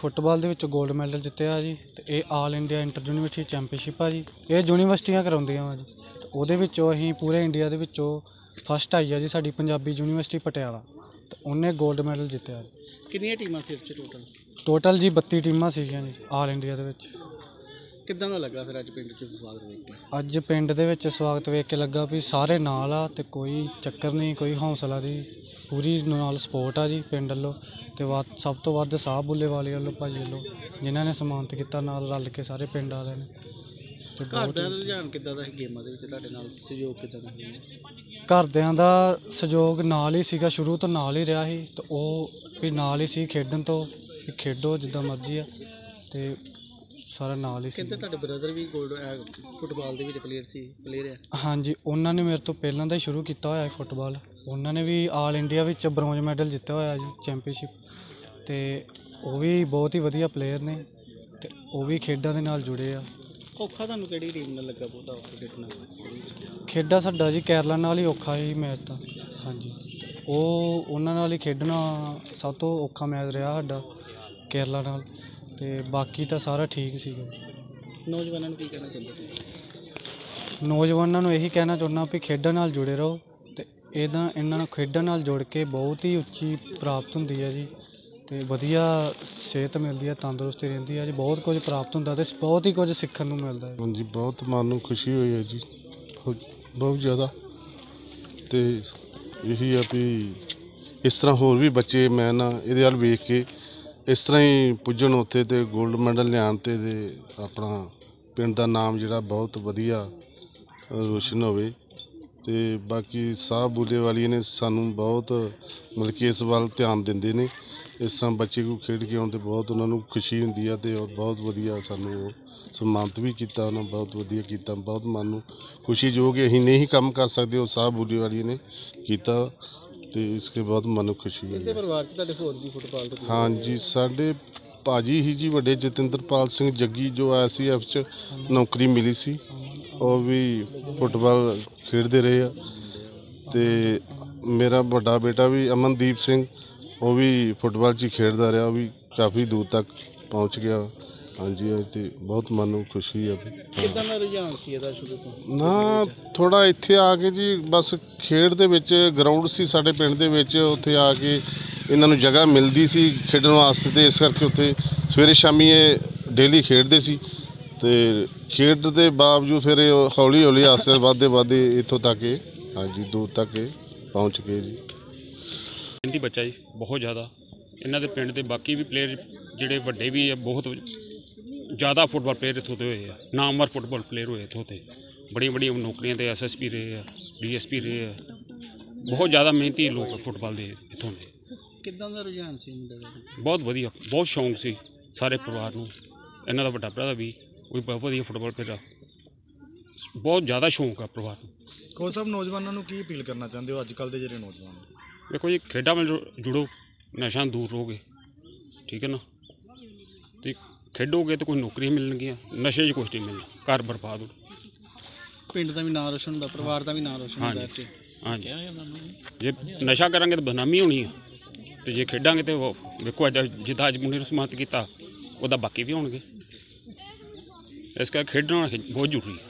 Football ਦੇ ਵਿੱਚ 골ਡ ਮੈਡਲ ਜਿੱਤਿਆ ਜੀ ਤੇ ਇਹ all India inter university championship ਆ ਜੀ। ਇਹ ਯੂਨੀਵਰਸਿਟੀਆਂ ਕਰਾਉਂਦੀਆਂ ਵਾ ਜੀ। ਤੇ ਉਹਦੇ ਵਿੱਚੋਂ ਅਸੀਂ ਪੂਰੇ ਇੰਡੀਆ ਦੇ ਵਿੱਚੋਂ ਫਸਟ ਆਈ ਆ ਜੀ ਸਾਡੀ ਪੰਜਾਬੀ ਯੂਨੀਵਰਸਿਟੀ ਪਟਿਆਲਾ। ਤੇ ਉਹਨੇ 골ਡ ਮੈਡਲ ਜਿੱਤਿਆ ਜੀ। ਕਿੰਨੀਆਂ ਟੀਮਾਂ ਸੀ ਇੱਥੇ ਟੋਟਲ ਟੋਟਲ ਜੀ 32 ਟੀਮਾਂ ਸੀਗੀਆਂ ਜੀ ਆਲ ਇੰਡੀਆ ਦੇ ਵਿੱਚ। ਕਿੱਦਾਂ ਦਾ ਲੱਗਾ ਫਿਰ ਅੱਜ ਪਿੰਡ 'ਚ ਸਵਾਗਤ ਵੇਖ ਕੇ? ਅੱਜ ਪਿੰਡ ਦੇ ਵਿੱਚ ਸਵਾਗਤ ਵੇਖ ਕੇ ਲੱਗਾ ਵੀ ਸਾਰੇ ਨਾਲ ਆ ਤੇ ਕੋਈ ਚੱਕਰ ਨਹੀਂ ਕੋਈ ਹੌਸਲਾ ਦੀ ਪੂਰੀ ਨਾਲ ਸਪੋਰਟ ਆ ਜੀ ਪਿੰਡ ਵੱਲੋਂ ਤੇ ਵੱਧ ਸਭ ਤੋਂ ਵੱਧ ਸਾਹ ਬੁੱਲੇ ਵਾਲੇ ਵੱਲੋਂ ਭਾਜੀ ਵੱਲੋਂ ਜਿਨ੍ਹਾਂ ਨੇ ਸਨਮਾਨਿਤ ਕੀਤਾ ਨਾਲ ਰਲ ਕੇ ਸਾਰੇ ਪਿੰਡ ਵਾਲਿਆਂ ਨੇ ਤੇ ਘਰ ਬਹੁਤ ਦਾ ਰੁਝਾਨ ਕਿੱਦਾਂ ਦਾ ਸੀ ਗੇਮਾਂ ਦੇ ਵਿੱਚ? ਤੁਹਾਡੇ ਨਾਲ ਸਹਿਯੋਗ ਕਿੱਦਾਂ ਦਾ ਸੀ? ਘਰਦਿਆਂ ਦਾ ਸਹਿਯੋਗ ਨਾਲ ਹੀ ਸੀਗਾ ਸ਼ੁਰੂ ਤੋਂ ਨਾਲ ਹੀ ਰਿਹਾ ਸੀ ਤੇ ਉਹ ਵੀ ਨਾਲ ਹੀ ਸੀ ਖੇਡਣ ਤੋਂ ਵੀ ਖੇਡੋ ਜਿੱਦਾਂ ਮਰਜ਼ੀ ਆ ਤੇ ਸਾਰਾ ਨਾਲ ਹੀ ਸੀ। ਕਹਿੰਦੇ ਤੁਹਾਡੇ ਬ੍ਰਦਰ ਵੀ 골ਡ ਫੁੱਟਬਾਲ ਦੇ ਵਿੱਚ ਪਲੇਅਰ ਸੀ ਪਲੇਅਰ ਆ। ਹਾਂਜੀ ਉਹਨਾਂ ਨੇ ਮੇਰੇ ਤੋਂ ਪਹਿਲਾਂ ਦਾ ਹੀ ਸ਼ੁਰੂ ਕੀਤਾ ਹੋਇਆ ਹੈ ਫੁੱਟਬਾਲ ਉਹਨਾਂ ਨੇ ਵੀ ਆਲ ਇੰਡੀਆ ਵਿੱਚ ਬ੍ਰੌਂਜ ਮੈਡਲ ਜਿੱਤਿਆ ਹੋਇਆ ਜੀ ਚੈਂਪੀਅਨਸ਼ਿਪ ਤੇ ਉਹ ਵੀ ਬਹੁਤ ਹੀ ਵਧੀਆ ਪਲੇਅਰ ਨੇ ਤੇ ਉਹ ਵੀ ਖੇਡਾਂ ਦੇ ਨਾਲ ਜੁੜੇ ਆ। ਔਖਾ ਤੁਹਾਨੂੰ ਕਿਹੜੀ ਟੀਮ ਨਾਲ ਲੱਗਾ ਬਹੁਤਾ ਔਖਾ ਖੇਡਣਾ? ਖੇਡਾਂ ਸਾਡਾ ਜੀ ਕੇਰਲਾ ਨਾਲ ਹੀ ਔਖਾ ਹੀ ਮੈਚ ਤਾਂ ਹਾਂਜੀ। ਉਹ ਉਹਨਾਂ ਨਾਲ ਹੀ ਖੇਡਣਾ ਸਭ ਤੋਂ ਔਖਾ ਮੈਚ ਰਿਹਾ ਸਾਡਾ ਕੇਰਲਾ ਨਾਲ। ਤੇ ਬਾਕੀ ਤਾਂ ਸਾਰਾ ਠੀਕ ਸੀਗਾ। ਨੌਜਵਾਨਾਂ ਨੂੰ ਕੀ ਕਹਿਣਾ ਚਾਹੁੰਦੇ ਤੁਸੀਂ? ਨੌਜਵਾਨਾਂ ਨੂੰ ਇਹੀ ਕਹਿਣਾ ਚਾਹੁੰਦਾ ਵੀ ਖੇਡਾਂ ਨਾਲ ਜੁੜੇ ਰਹੋ ਤੇ ਇਹਦਾ ਇਹਨਾਂ ਨੂੰ ਖੇਡਾਂ ਨਾਲ ਜੁੜ ਕੇ ਬਹੁਤ ਹੀ ਉੱਚੀ ਪ੍ਰਾਪਤ ਹੁੰਦੀ ਹੈ ਜੀ ਤੇ ਵਧੀਆ ਸਿਹਤ ਮਿਲਦੀ ਹੈ ਤੰਦਰੁਸਤੀ ਰਹਿੰਦੀ ਹੈ ਜੀ ਬਹੁਤ ਕੁਝ ਪ੍ਰਾਪਤ ਹੁੰਦਾ ਤੇ ਬਹੁਤ ਹੀ ਕੁਝ ਸਿੱਖਣ ਨੂੰ ਮਿਲਦਾ ਹੈ। ਹਾਂਜੀ ਬਹੁਤ ਮਨ ਨੂੰ ਖੁਸ਼ੀ ਹੋਈ ਹੈ ਜੀ ਬਹੁਤ ਬਹੁਤ ਜ਼ਿਆਦਾ ਤੇ ਇਹੀ ਆ ਵੀ ਇਸ ਤਰ੍ਹਾਂ ਹੋਰ ਵੀ ਬੱਚੇ ਮੈਂ ਨਾ ਇਹਦੇ ਵੱਲ ਵੇਖ ਕੇ ਇਸ ਤਰ੍ਹਾਂ ਹੀ ਪੁੱਜਣ ਉੱਥੇ ਤੇ 골ਡ ਮੈਡਲ ਲਿਆਉਣ ਤੇ ਤੇ ਆਪਣਾ ਪਿੰਡ ਦਾ ਨਾਮ ਜਿਹੜਾ ਬਹੁਤ ਵਧੀਆ ਰੋਸ਼ਨ ਹੋਵੇ। ਤੇ ਬਾਕੀ ਸਾਹ ਬੁੱਲੇ ਵਾਲੀ ਨੇ ਸਾਨੂੰ ਬਹੁਤ, ਮਤਲਬ ਕਿ ਇਸ ਵੱਲ ਧਿਆਨ ਦਿੰਦੇ ਨੇ। ਇਸ ਤਰ੍ਹਾਂ ਬੱਚੇ ਕੋ ਖੇਡ ਕੇ ਆਉਣ ਤੇ ਬਹੁਤ ਉਹਨਾਂ ਨੂੰ ਖੁਸ਼ੀ ਹੁੰਦੀ ਆ ਤੇ ਔਰ ਬਹੁਤ ਵਧੀਆ ਸਾਨੂੰ ਉਹ ਸਨਮਾਨਿਤ ਵੀ ਕੀਤਾ, ਉਹਨਾਂ ਬਹੁਤ ਵਧੀਆ ਕੀਤਾ, ਬਹੁਤ ਮਨ ਨੂੰ ਖੁਸ਼ੀ ਜੋ ਕਿ ਅਸੀਂ ਨਹੀਂ ਕੰਮ ਕਰ ਸਕਦੇ, ਉਹ ਸਾਹ ਬੁੱਲੇ ਵਾਲੀ ਨੇ ਕੀਤਾ। ਤੇ ਇਸ ਕੇ ਬਹੁਤ ਮਨ ਨੂੰ ਖੁਸ਼ੀ ਹੋਈ ਇਹਦੇ ਪਰਿਵਾਰ 'ਚ ਤੁਹਾਡੇ ਹੋਰ ਵੀ ਫੁੱਟਬਾਲ ਦੇ player ਹਾਂਜੀ ਸਾਡੇ ਭਾਜੀ ਹੀ ਜੀ ਵੱਡੇ ਜਤਿੰਦਰਪਾਲ ਸਿੰਘ ਜੱਗੀ ਜੋ ਆਰਸੀਐਫ ਚ ਨੌਕਰੀ ਮਿਲੀ ਸੀ। ਉਹ ਵੀ ਫੁੱਟਬਾਲ ਖੇਡਦੇ ਰਹੇ ਆ। ਤੇ ਮੇਰਾ ਵੱਡਾ ਬੇਟਾ ਵੀ ਅਮਨਦੀਪ ਸਿੰਘ ਉਹ ਵੀ ਫੁੱਟਬਾਲ 'ਚ ਹੀ ਖੇਡਦਾ ਰਿਹਾ ਉਹ ਵੀ ਕਾਫੀ ਦੂਰ ਤੱਕ ਪਹੁੰਚ ਗਿਆ। ਹਾਂਜੀ ਇਹ ਤੇ ਬਹੁਤ ਮਨ ਨੂੰ ਖੁਸ਼ੀ ਆ ਵੀ। ਕਿੱਦਾਂ ਦਾ ਰੁਝਾਨ ਸੀ ਇਹਦਾ ਸ਼ੁਰੂ ਤੋਂ? ਨਾ ਥੋੜਾ ਇੱਥੇ ਆ ਕੇ ਜੀ ਬਸ ਖੇਡ ਦੇ ਵਿੱਚ ਗਰਾਊਂਡ ਸੀ ਸਾਡੇ ਪਿੰਡ ਦੇ ਵਿੱਚ ਉੱਥੇ ਆ ਕੇ ਇਹਨਾਂ ਨੂੰ ਜਗ੍ਹਾ ਮਿਲਦੀ ਸੀ ਖੇਡਣ ਵਾਸਤੇ ਤੇ ਇਸ ਕਰਕੇ ਉੱਥੇ ਸਵੇਰੇ ਸ਼ਾਮੀ ਇਹ ਡੇਲੀ ਖੇਡਦੇ ਸੀ ਤੇ ਖੇਡ ਦੇ ਬਾਵਜੂਦ ਫਿਰ ਇਹ ਹੌਲੀ ਹੌਲੀ ਆਸਤੇ ਵੱਧਦੇ ਵੱਧਦੇ ਇੱਥੋਂ ਤੱਕ ਇਹ ਹਾਂਜੀ ਦੂਰ ਤੱਕ ਇਹ ਪਹੁੰਚ ਗਏ ਜੀ। ਹਿੰਦੀ ਬੱਚਾ ਜੀ ਬਹੁਤ ਜ਼ਿਆਦਾ। ਇਹਨਾਂ ਦੇ ਪਿੰਡ ਦੇ ਬਾਕੀ ਵੀ ਪਲੇਅਰ ਜਿਹੜੇ ਵੱਡੇ ਵੀ ਆ ਬਹੁਤ ਜ਼ਿਆਦਾ ਫੁੱਟਬਾਲ ਪਲੇਅਰ ਇੱਥੋਂ ਦੇ ਹੋਏ ਆ ਨਾਮਵਰ ਫੁੱਟਬਾਲ ਪਲੇਅਰ ਹੋਏ ਇੱਥੋਂ ਤੇ ਬੜੀਆਂ ਬੜੀਆਂ ਨੌਕਰੀਆਂ ਤੇ ਐਸਐਸਪੀ ਰਹੇ ਆ ਡੀਐਸਪੀ ਰਹੇ ਆ। ਬਹੁਤ ਜ਼ਿਆਦਾ ਮਿਹਨਤੀ ਲੋਕ ਫੁੱਟਬਾਲ ਦੇ ਇੱਥੋਂ ਦੇ। ਕਿੱਦਾਂ ਦਾ ਰੁਝਾਨ ਸੀ ਮੁੰਡੇ ਦਾ? ਬਹੁਤ ਵਧੀਆ ਬਹੁਤ ਸ਼ੌਂਕ ਸੀ ਸਾਰੇ ਪਰਿਵਾਰ ਨੂੰ। ਇਹਨਾਂ ਦਾ ਵੱਡਾ ਭਰਾ ਵੀ ਉਹ ਵੀ ਬਹੁਤ ਵਧੀਆ ਫੁੱਟਬਾਲ ਪਲੇਅਰ ਆ। ਬਹੁਤ ਜ਼ਿਆਦਾ ਸ਼ੌਂਕ ਆ ਪਰਿਵਾਰ ਨੂੰ। ਕੋਚ ਸਾਹਿਬ ਨੌਜਵਾਨਾਂ ਨੂੰ ਕੀ ਅਪੀਲ ਕਰਨਾ ਚਾਹੁੰਦੇ ਹੋ ਅੱਜ ਕੱਲ ਦੇ ਜਿਹੜੇ ਨੌਜਵਾਨ? ਨੇ? ਵੇਖੋ ਜੀ ਖੇਡਾਂ ਨਾਲ ਜੁ- ਜੁੜੋ ਨਸ਼ਾ ਦੂਰ ਰਹੋਗੇ। ਠੀਕ ਹੈ ਨਾ? ਖੇਡੋਗੇ ਤਾਂ ਕੋਈ ਨੌਕਰੀਆਂ ਮਿਲਣਗੀਆਂ ਨਸ਼ੇ 'ਚ ਕੁਛ ਨਹੀਂ ਮਿਲਣਾ ਘਰ ਬਰਬਾਦ ਹੋ। ਪਿੰਡ ਦਾ ਵੀ ਨਾਂ ਰੋਸ਼ਨ ਹੁੰਦਾ ਪਰਿਵਾਰ ਦਾ ਵੀ ਨਾਂ ਰੋਸ਼ਨ ਹੁੰਦਾ ਹਾਂਜੀ। ਇੱਥੇ। ਹਾਂਜੀ। ਜੇ ਨਸ਼ਾ ਕਰਾਂਗੇ ਤਾਂ ਬਦਨਾਮੀ ਹੋਣੀ ਆ ਤੇ ਜੇ ਖੇਡਾਂਗੇ ਤੇ ਉਹ ਵੇਖੋ ਅੱਜ ਜਿੱਦਾਂ ਅੱਜ ਮੁੰਡੇ ਨੂੰ ਸਮਾਤ ਕੀਤਾ ਉਹਦਾ ਬਾਕੀ ਵੀ ਹੋਣਗੇ। ਇਸ ਕਰਕੇ ਖੇਡਣਾ ਬਹੁਤ ਜ਼ਰੂਰੀ ਹੈ